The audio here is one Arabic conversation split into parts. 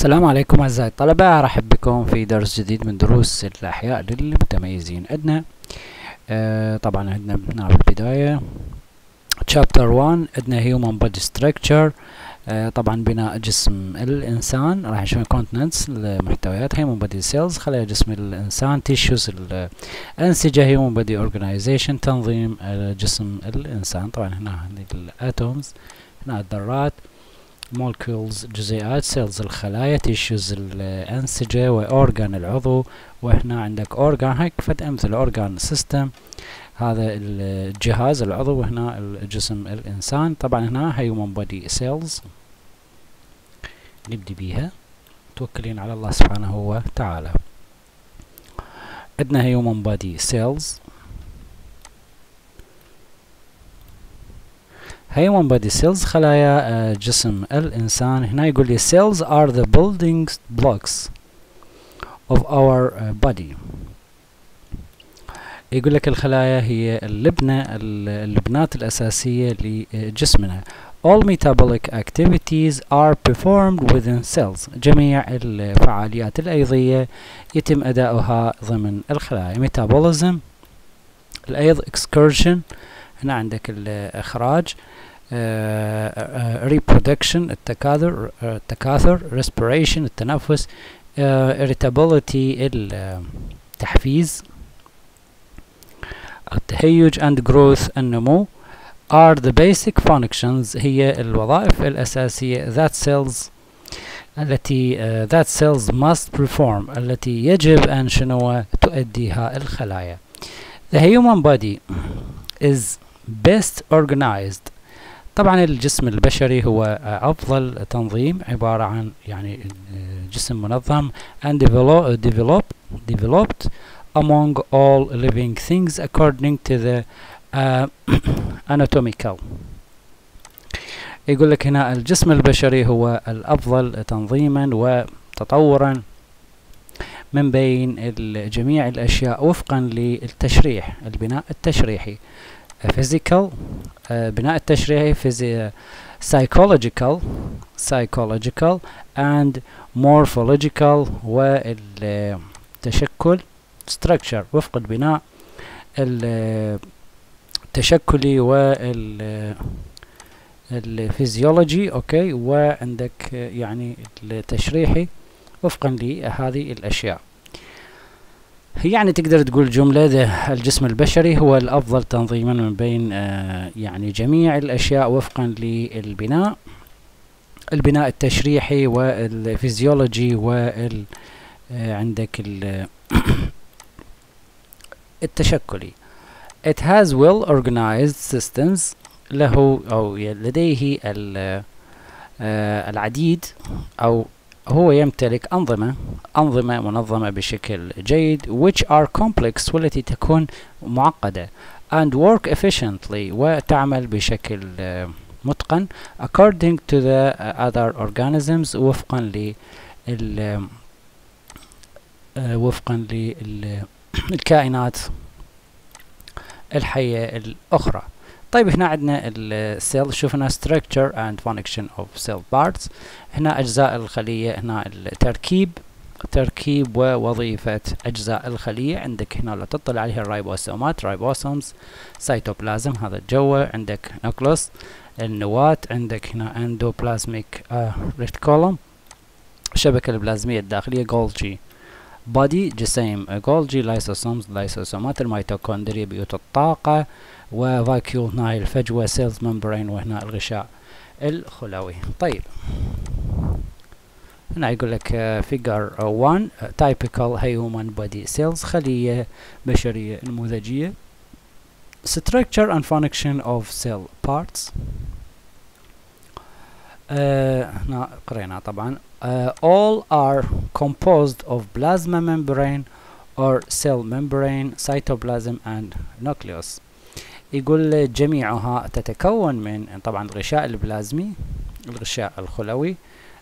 السلام عليكم أعزائي الطلبة أرحب بكم في درس جديد من دروس الأحياء للمتميزين. عندنا آه طبعا عندنا هنا بالبداية chapter 1 عندنا human body structure آه طبعا بناء جسم الإنسان راح نشوف contents المحتويات human body cells خلايا جسم الإنسان tissues الأنسجة human body organization تنظيم جسم الإنسان. طبعا هنا الاتومز هنا الذرات. Molecules جزيئات cells الخلايا tissues الأنسجة و organ العضو. وهنا عندك organ هيك فد أمثلة organ system هذا الجهاز العضو وهنا الجسم الإنسان. طبعا هنا human body cells. نبدي بيها. متوكلين على الله سبحانه وتعالى. عندنا human body cells. Human body cells خلايا جسم الإنسان هنا يقول لي cells are the building blocks of our body يقول لك الخلايا هي اللبنة اللبنات الأساسية لجسمنا all metabolic activities are performed within cells جميع الفعاليات الأيضية يتم أداؤها ضمن الخلايا metabolism الأيض excursion هنا عندك الإخراج Uh, uh, reproduction التكاثر uh, التكاثر respiration التنفس irritability التحفيز التهيج and growth النمو are the basic functions هي الوظائف الأساسية that cells التي that cells must perform التي يجب أن شنو تؤديها الخلايا the human body is best organized. طبعا الجسم البشري هو أفضل تنظيم عبارة عن يعني جسم منظم and develop, developed, developed among all living things according to the uh, anatomical. يقول لك هنا الجسم البشري هو الأفضل تنظيما وتطورا من بين جميع الأشياء وفقا للتشريح البناء التشريحي. Physical uh, بناء التشريحي phys psychological psychological and morphological والتشكل structure وفق البناء التشكلي وال الفيزيولوجي okay وعندك يعني التشريحي وفقا لهذه الأشياء. يعني تقدر تقول جملة ده الجسم البشري هو الأفضل تنظيما من بين آه يعني جميع الأشياء وفقا للبناء. البناء التشريحي والفيزيولوجي وال آه عندك التشكلي. It has well organized systems. له أو لديه آه العديد أو هو يمتلك أنظمة أنظمة منظمة بشكل جيد which are complex والتي تكون معقدة and work efficiently وتعمل بشكل متقن according to the other organisms وفقا ل وفقا للكائنات الحية الأخرى. طيب هنا عندنا ال cell شوفنا structure and function of cell parts. هنا أجزاء الخلية هنا التركيب. تركيب ووظيفة أجزاء الخلية. عندك هنا لو تطلع عليها الرايبوسومات ribosomes cytoplasm هذا الجوة عندك nucleus النواة. عندك هنا endoplasmic reticulum الشبكة البلازمية الداخلية Golgi body جسيم جولجي lysosomes لايسوسومات الميتوكوندريا بيوت الطاقة و vacuole هنا الفجوة cell membrane وهنا الغشاء الخلوي طيب هنا يقول لك figure 1 typical human body cells خلية بشرية نموذجية structure and function of cell parts. هنا uh, قرينا طبعا. uh, all are composed of plasma membrane or cell membrane cytoplasm and nucleus. يقول جميعها تتكون من طبعا الغشاء البلازمي الغشاء الخلوي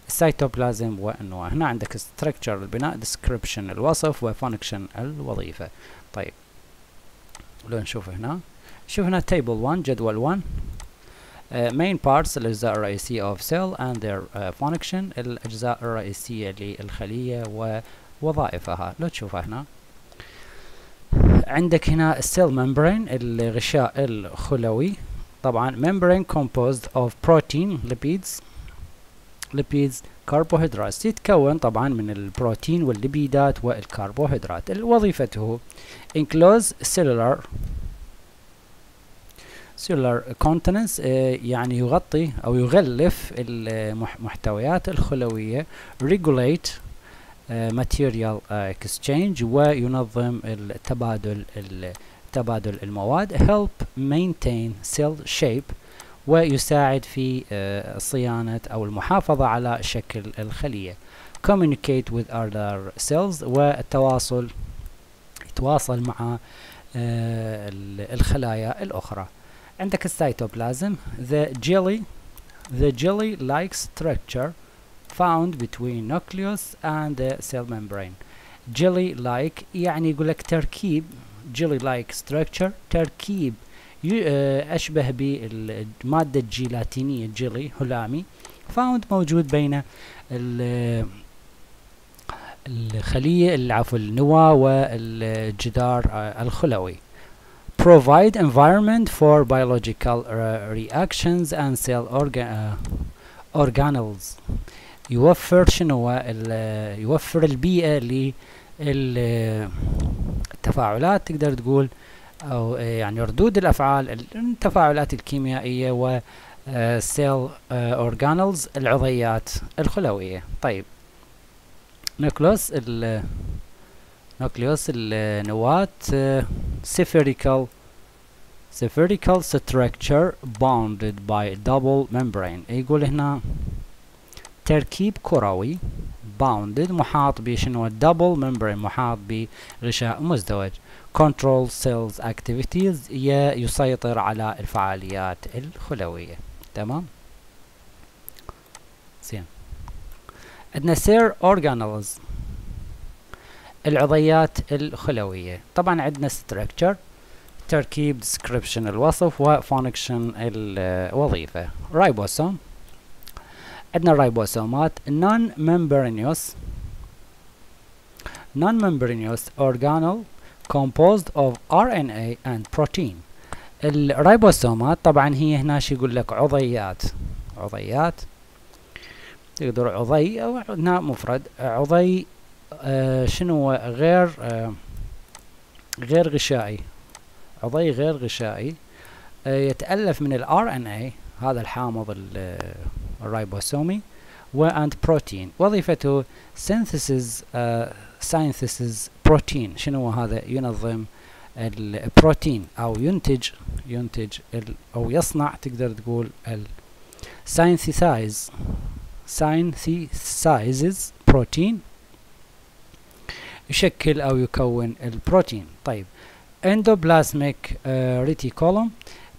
السيتوبلازم والنواة هنا عندك structure البناء description الوصف و function الوظيفة. طيب لو نشوف هنا. شوف هنا table 1 جدول 1 uh, main parts الأجزاء الرئيسية of cell and their uh, function. الأجزاء الرئيسية للخلية ووظائفها. لو تشوف هنا. عندك هنا السيل membrane الغشاء الخلوي. طبعا membrane composed of protein lipids. lipids carbohydrates. يتكون طبعا من البروتين والليبيدات والكربوهيدرات. وظيفته enclose cellular cellular contents يعني يغطي أو يغلف المحتويات الخلوية regulate material exchange وينظم التبادل تبادل المواد help maintain cell shape ويساعد في صيانة أو المحافظة على شكل الخلية. communicate with other cells والتواصل يتواصل مع الخلايا الأخرى. عندك السيتوبلازم. The jelly the jelly like structure found between nucleus and the cell membrane. Jelly like يعني يقول لك تركيب. Jelly like structure تركيب. أشبه بالمادة الجيلاتينية جيلي هلامي. Found موجود بين الخلية العفو النواة والجدار الخلوي. Provide environment for biological reactions and cell orga organelles. يوفر شنو يوفر البيئة للتفاعلات تقدر تقول أو يعني ردود الأفعال التفاعلات الكيميائيه و cell organelles العضيات الخلوية. طيب. ال نوكليوس النواة spherical spherical structure bounded by double membrane يقول هنا تركيب كروي bounded محاط بشنو double membrane محاط بغشاء مزدوج control cells activities يسيطر على الفعاليات الخلوية تمام زين عندنا سير organelles العضيات الخلوية. طبعا عندنا structure تركيب description الوصف و function الوظيفة. رايبوسوم عندنا الرايبوسومات non membranous non membranous organelle composed of RNA and protein. الريبوسومات طبعا هي هنا شو يقول لك؟ عضيات عضيات تقدر عضي أو هنا مفرد. عضي آه شنو غير آه غير غشائي. عضي غير غشائي. آه يتألف من ال RNA هذا الحامض الريبوسومي و and protein. وظيفته synthesis synthesis بروتين شنو هذا؟ ينظم البروتين أو ينتج ينتج أو يصنع تقدر تقول synthesize synthesizes بروتين يشكل أو يكون البروتين. طيب endoplasmic uh, reticulum.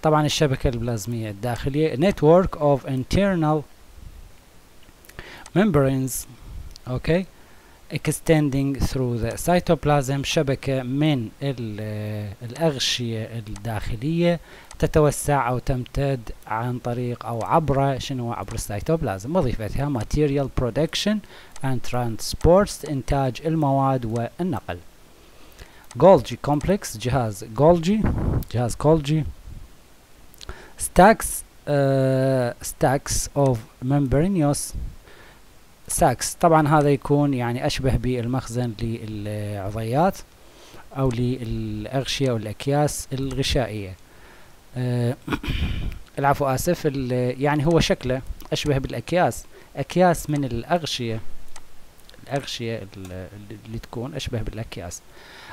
طبعا الشبكة البلازمية الداخلية network of internal membranes. أوكي؟ okay. Extending through the cytoplasm شبكة من الأغشية الداخلية تتوسع أو تمتد عن طريق أو عبر شنو عبر السيتوبلازم وظيفتها material production and transport إنتاج المواد والنقل Golgi complex جهاز Golgi جهاز Golgi stacks uh, stacks of membranous sacs. طبعا هذا يكون يعني أشبه بالمخزن للعضيات أو للأغشية أو الأكياس الغشائية. أه العفو آسف يعني هو شكله أشبه بالأكياس. أكياس من الأغشية الأغشية اللي تكون أشبه بالأكياس.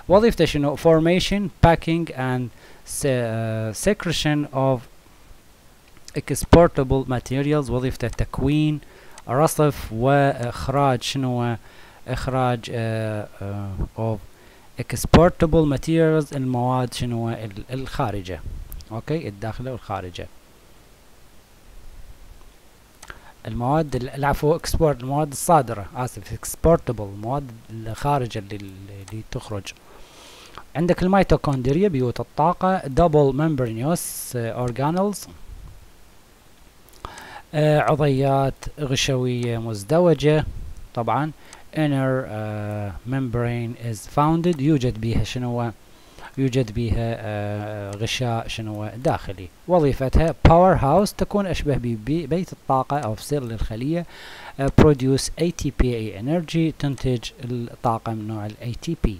وظيفته شنو؟ Formation packing and secretion of exportable materials. وظيفته تكوين رصف وإخراج شنو؟ إخراج of exportable materials المواد شنو؟ الخارجة. okay؟ الداخلة والخارجة. المواد العفو export المواد الصادرة. آسف exportable المواد الخارجة اللي, اللي تخرج. عندك الميتوكوندريا بيوت double membranous organelles. آه عضيات غشوية مزدوجة. طبعا inner uh, membrane is founded. يوجد بها شنو؟ يوجد بها uh, غشاء شنو؟ داخلي. وظيفتها power house تكون أشبه ببيت الطاقة أو سر للخلية uh, produce ATP energy تنتج الطاقة من نوع ال ATP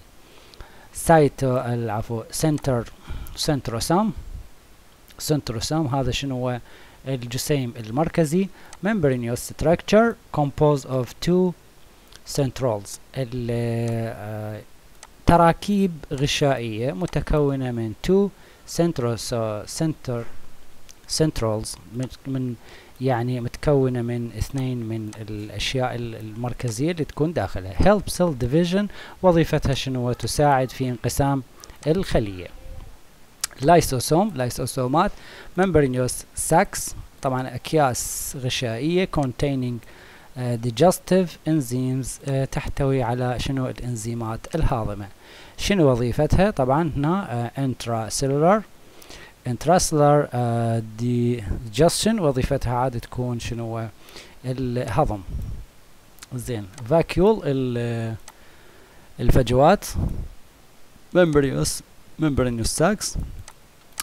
cyto العفو center centrosome centrosome هذا شنو؟ الجسيم المركزي membranous structure composed of two centrioles. تراكيب غشائية متكونة من two centros center centrioles من يعني متكونة من اثنين من الأشياء المركزية اللي تكون داخلها. help cell division وظيفتها شنو؟ تساعد في انقسام الخلية. لايسوسوم لايسوسومات membranous sacs طبعا أكياس غشائية containing آه، digestive enzymes آه، تحتوي على شنو الإنزيمات الهاضمة. شنو وظيفتها؟ طبعا هنا intracellular intracellular digestion وظيفتها عاد تكون شنو الهضم. زين vacuole آه، الفجوات. membranous membranous sacs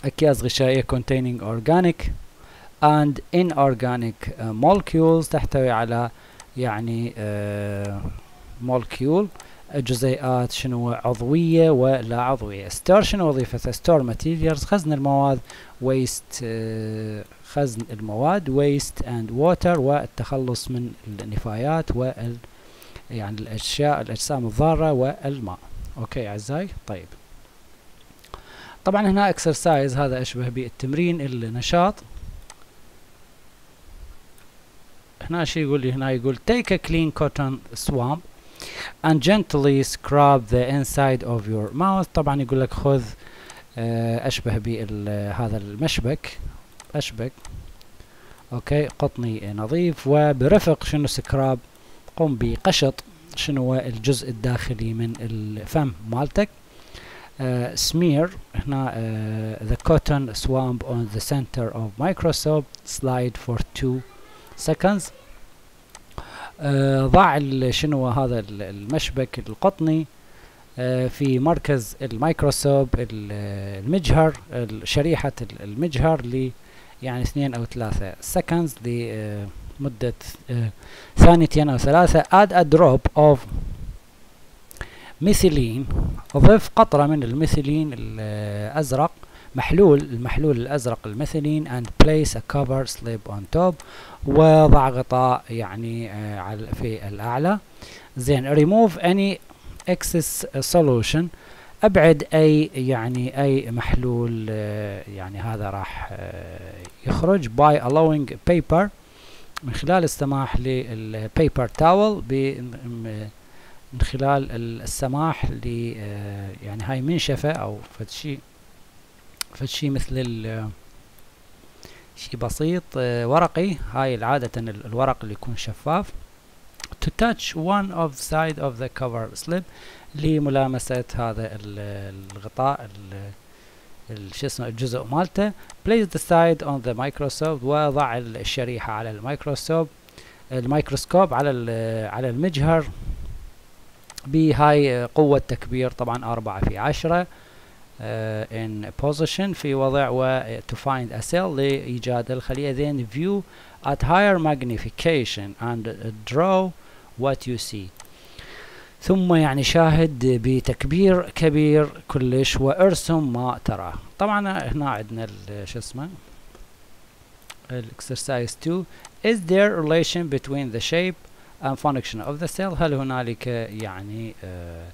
أكياس غشائية containing organic and inorganic uh, molecules تحتوي على يعني uh, molecule جزيئات شنو عضوية ولا عضوية. store شنو وظيفتها ستور materials خزن المواد waste uh, خزن المواد waste and water والتخلص من النفايات وال يعني الأشياء الأجسام الضارة والماء أوكي أعزائي؟ طيب. طبعا هنا exercise هذا أشبه بالتمرين النشاط. هنا شي يقول لي هنا يقول take a clean cotton swab and gently scrub the inside of your mouth. طبعا يقول لك خذ أشبه بهذا المشبك أشبك أوكي قطني نظيف وبرفق شنو سكراب قم بقشط شنو الجزء الداخلي من الفم مالتك. Smear هنا uh, the cotton swamp on the center of microsoft slide for two seconds. آه ضع شنو هذا المشبك القطني آه في مركز الميكروسوب المجهر شريحة المجهر ل يعني اثنين أو ثلاثة seconds لمدة آه ثانيتين أو ثلاثة add a drop of methylene ضف قطرة من الميثيلين الأزرق محلول المحلول الأزرق الميثيلين and place a cover slip on top. وضع غطاء يعني آه في الأعلى. زين remove any excess solution. أبعد أي يعني أي محلول آه يعني هذا راح آه يخرج. by allowing paper. من خلال السماح للبيبر تاول من خلال السماح ل يعني هاي منشفة أو فد شيء فد شيء مثل ال شيء بسيط ورقي. هاي عادة الورق اللي يكون شفاف. To touch one of side of the cover slip لملامسة هذا الغطاء شو اسمه الجزء مالته. Place the side on the microscope. وضع الشريحة على الميكروسكوب الميكروسكوب على على المجهر. بهاي قوة تكبير طبعا أربعة في عشرة uh, in position في وضع و to find a cell لإيجاد الخلية. Then view at higher magnification and draw what you see. ثم يعني شاهد بتكبير كبير كلش وارسم ما تراه طبعا هنا عندنا شو اسمه؟ الاكسرسايز 2 is there relation between the shape and function of the cell. هل هنالك يعني آه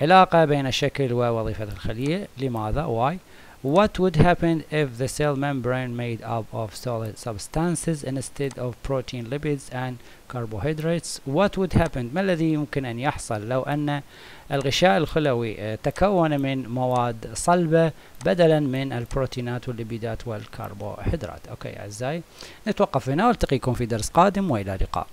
علاقة بين الشكل ووظيفة الخلية؟ لماذا؟ Why? What would happen if the cell membrane made up of solid substances instead of protein lipids and carbohydrates? What would happen? ما الذي يمكن أن يحصل لو أن الغشاء الخلوي آه تكون من مواد صلبة بدلا من البروتينات والليبيدات والكربوهيدرات؟ أوكي أعزائي نتوقف هنا. والتقيكم في درس قادم وإلى اللقاء.